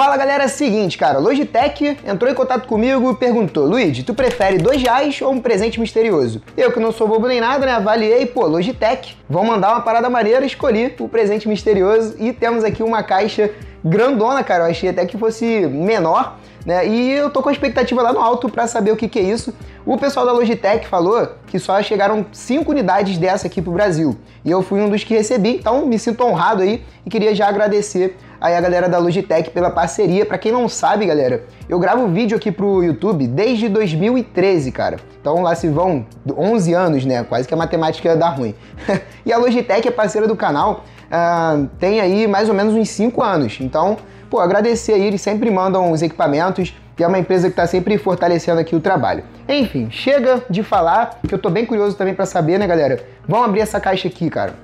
Fala galera, é seguinte, cara, Logitech entrou em contato comigo e perguntou: Luigi, tu prefere dois reais ou um presente misterioso? Eu, que não sou bobo nem nada, né? Avaliei, pô, Logitech, vão mandar uma parada maneira, escolhi o presente misterioso e temos aqui uma caixa grandona, cara. Eu achei até que fosse menor, né? E eu tô com a expectativa lá no alto para saber o que, que é isso. O pessoal da Logitech falou que só chegaram 5 unidades dessa aqui pro Brasil. E eu fui um dos que recebi, então me sinto honrado aí e queria já agradecer aí a galera da Logitech pela parceria. Para quem não sabe, galera, eu gravo vídeo aqui pro YouTube desde 2013, cara. Então lá se vão 11 anos, né? Quase que a matemática dá ruim. e a Logitech é parceira do canal, uh, tem aí mais ou menos uns 5 anos. Então, pô, agradecer aí, eles sempre mandam os equipamentos, e é uma empresa que está sempre fortalecendo aqui o trabalho. Enfim, chega de falar, que eu tô bem curioso também para saber, né, galera? Vamos abrir essa caixa aqui, cara.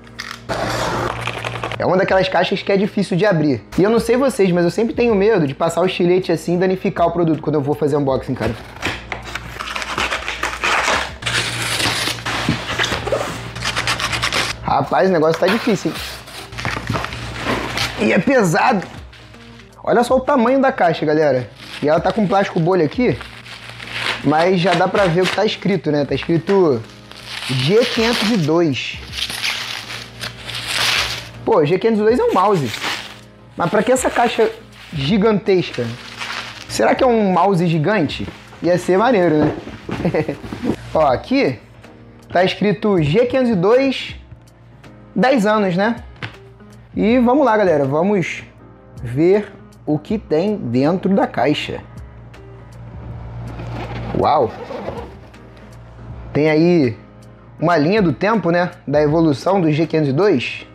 É uma daquelas caixas que é difícil de abrir. E eu não sei vocês, mas eu sempre tenho medo de passar o estilete assim e danificar o produto quando eu vou fazer unboxing, cara. Rapaz, o negócio tá difícil, hein? E é pesado. Olha só o tamanho da caixa, galera. E ela tá com plástico bolha aqui, mas já dá pra ver o que tá escrito, né? Tá escrito G502. Pô, G502 é um mouse. Mas para que essa caixa gigantesca? Será que é um mouse gigante? Ia ser maneiro, né? Ó, aqui tá escrito G502 10 anos, né? E vamos lá, galera, vamos ver o que tem dentro da caixa. Uau! Tem aí uma linha do tempo, né, da evolução do G502.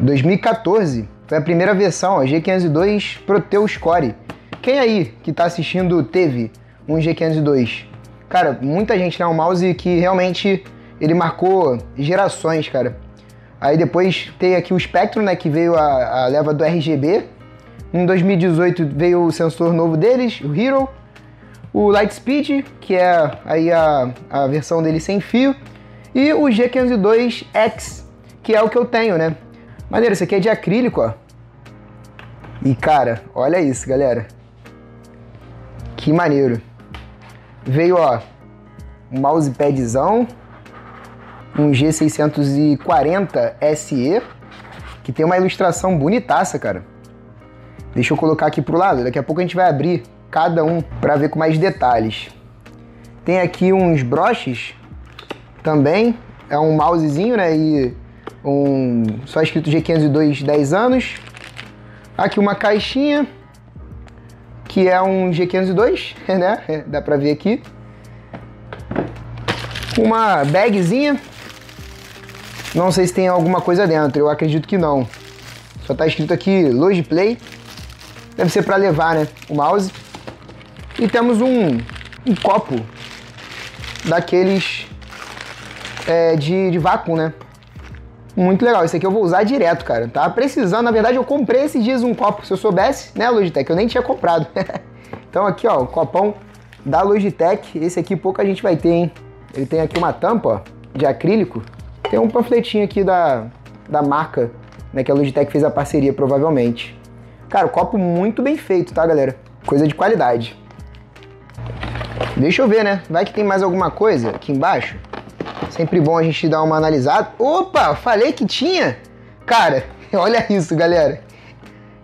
2014 foi a primeira versão, a G502 Proteus Core. Quem aí que está assistindo teve um G502? Cara, muita gente, né? Um mouse que realmente ele marcou gerações, cara. Aí depois tem aqui o Spectrum, né? Que veio a, a leva do RGB. Em 2018 veio o sensor novo deles, o Hero. O Lightspeed, que é aí a, a versão dele sem fio. E o G502X, que é o que eu tenho, né? Maneiro, esse aqui é de acrílico, ó. E cara, olha isso, galera. Que maneiro. Veio, ó, um mousepadzão, um G640 SE, que tem uma ilustração bonitaça, cara. Deixa eu colocar aqui pro lado, daqui a pouco a gente vai abrir cada um para ver com mais detalhes. Tem aqui uns broches também, é um mousezinho, né, e um só escrito G502 10 anos. Aqui uma caixinha que é um G502, né? Dá pra ver aqui. Uma bagzinha. Não sei se tem alguma coisa dentro, eu acredito que não. Só tá escrito aqui Logiplay. Deve ser para levar, né? O mouse. E temos um, um copo daqueles é, de, de vácuo, né? Muito legal. Esse aqui eu vou usar direto, cara. Tá precisando. Na verdade, eu comprei esses dias um copo. Se eu soubesse, né, Logitech? Eu nem tinha comprado. então aqui, ó, o copão da Logitech. Esse aqui pouca gente vai ter, hein? Ele tem aqui uma tampa, ó, de acrílico. Tem um panfletinho aqui da, da marca, né, que a Logitech fez a parceria, provavelmente. Cara, copo muito bem feito, tá, galera? Coisa de qualidade. Deixa eu ver, né? Vai que tem mais alguma coisa aqui embaixo. Sempre bom a gente dar uma analisada. Opa, falei que tinha? Cara, olha isso, galera.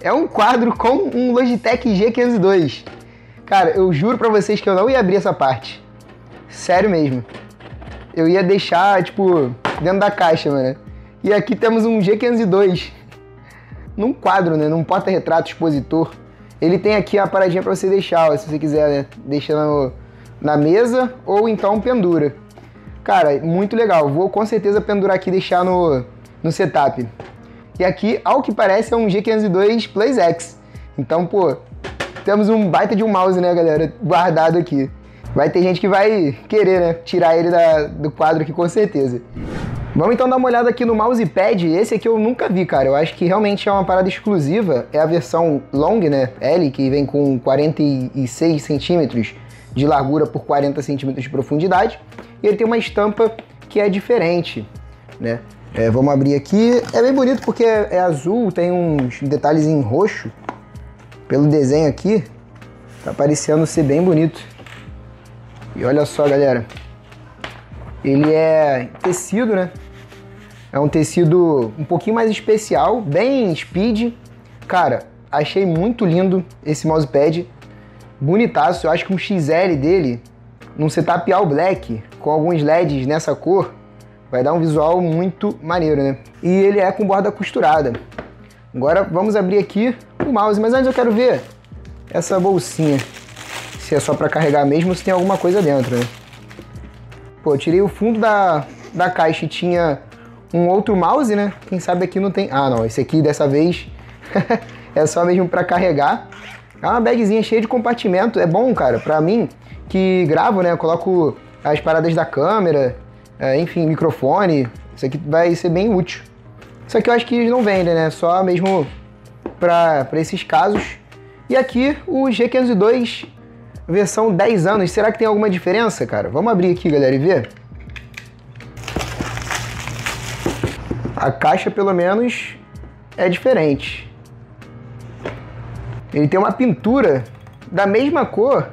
É um quadro com um Logitech G502. Cara, eu juro pra vocês que eu não ia abrir essa parte. Sério mesmo. Eu ia deixar, tipo, dentro da caixa, mano. E aqui temos um G502. Num quadro, né? Num porta-retrato expositor. Ele tem aqui a paradinha pra você deixar, ó, se você quiser, né? Deixa no, na mesa ou então pendura. Cara, muito legal. Vou com certeza pendurar aqui e deixar no, no setup. E aqui, ao que parece, é um G502 Plays X. Então, pô, temos um baita de um mouse, né, galera, guardado aqui. Vai ter gente que vai querer, né, tirar ele da, do quadro aqui com certeza. Vamos então dar uma olhada aqui no mousepad. Esse aqui eu nunca vi, cara. Eu acho que realmente é uma parada exclusiva. É a versão long, né, L, que vem com 46 centímetros de largura por 40 centímetros de profundidade. E ele tem uma estampa que é diferente, né? É, vamos abrir aqui. É bem bonito porque é, é, azul, tem uns detalhes em roxo. Pelo desenho aqui, tá parecendo ser bem bonito. E olha só, galera. Ele é tecido, né? É um tecido um pouquinho mais especial, bem speed. Cara, achei muito lindo esse mousepad. Bonitaço. Eu acho que um XL dele, num setup all black, com alguns LEDs nessa cor, vai dar um visual muito maneiro, né? E ele é com borda costurada. Agora vamos abrir aqui o mouse, mas antes eu quero ver essa bolsinha. Se é só para carregar mesmo ou se tem alguma coisa dentro, né? Pô, eu tirei o fundo da, da caixa e tinha um outro mouse, né? Quem sabe aqui não tem... Ah, não, esse aqui dessa vez é só mesmo para carregar. É uma bagzinha cheia de compartimento. É bom, cara, pra mim que gravo, né? Coloco as paradas da câmera, é, enfim, microfone. Isso aqui vai ser bem útil. Isso aqui eu acho que eles não vendem, né? Só mesmo para esses casos. E aqui o G502 versão 10 anos. Será que tem alguma diferença, cara? Vamos abrir aqui, galera, e ver. A caixa, pelo menos, é diferente. Ele tem uma pintura da mesma cor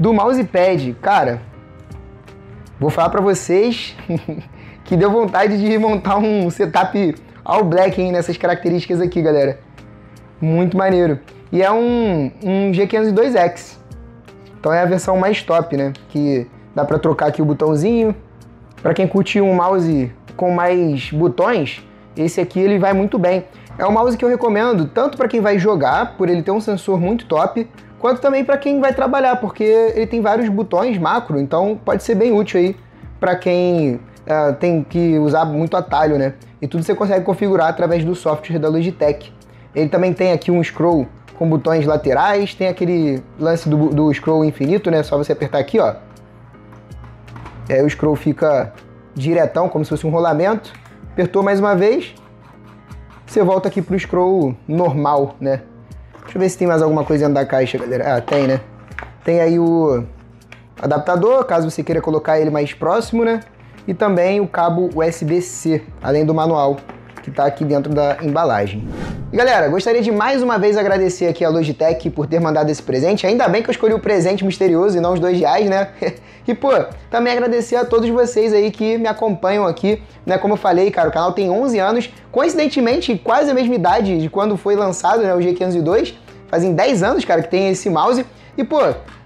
do mousepad. Cara, vou falar pra vocês que deu vontade de montar um setup all black hein, nessas características aqui, galera. Muito maneiro. E é um, um G502X. Então é a versão mais top, né? Que dá pra trocar aqui o botãozinho. Pra quem curte um mouse com mais botões, esse aqui ele vai muito bem. É um mouse que eu recomendo tanto para quem vai jogar, por ele ter um sensor muito top, quanto também para quem vai trabalhar, porque ele tem vários botões macro, então pode ser bem útil aí para quem uh, tem que usar muito atalho, né? E tudo você consegue configurar através do software da Logitech. Ele também tem aqui um scroll com botões laterais, tem aquele lance do, do scroll infinito, né? Só você apertar aqui, ó. E aí o scroll fica diretão, como se fosse um rolamento. Apertou mais uma vez, você volta aqui pro scroll normal, né? Deixa eu ver se tem mais alguma coisa dentro da caixa, galera. Ah, tem, né? Tem aí o adaptador, caso você queira colocar ele mais próximo, né? E também o cabo USB-C, além do manual que está aqui dentro da embalagem. E galera, gostaria de mais uma vez agradecer aqui a Logitech por ter mandado esse presente. Ainda bem que eu escolhi o presente misterioso e não os dois reais, né? e pô, também agradecer a todos vocês aí que me acompanham aqui, né? Como eu falei, cara, o canal tem 11 anos, coincidentemente quase a mesma idade de quando foi lançado, né, o G502. Fazem 10 anos, cara, que tem esse mouse. E pô,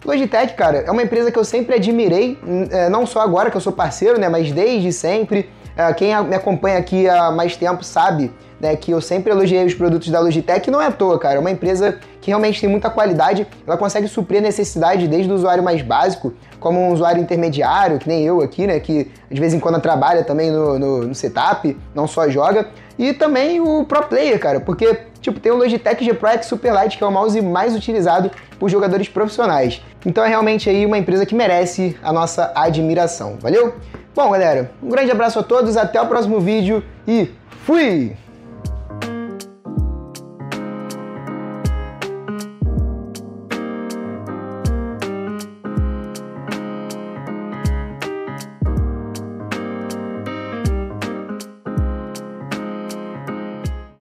Logitech, cara, é uma empresa que eu sempre admirei, é, não só agora que eu sou parceiro, né, mas desde sempre. É, quem me acompanha aqui há mais tempo sabe né, que eu sempre elogiei os produtos da Logitech, não é à toa, cara. É uma empresa que realmente tem muita qualidade, ela consegue suprir a necessidade desde o usuário mais básico, como um usuário intermediário, que nem eu aqui, né, que de vez em quando trabalha também no, no, no setup, não só joga, e também o Pro Player, cara, porque tipo, tem o Logitech G Pro X Superlight, que é o mouse mais utilizado por jogadores profissionais. Então é realmente aí uma empresa que merece a nossa admiração. Valeu? Bom, galera, um grande abraço a todos, até o próximo vídeo e fui!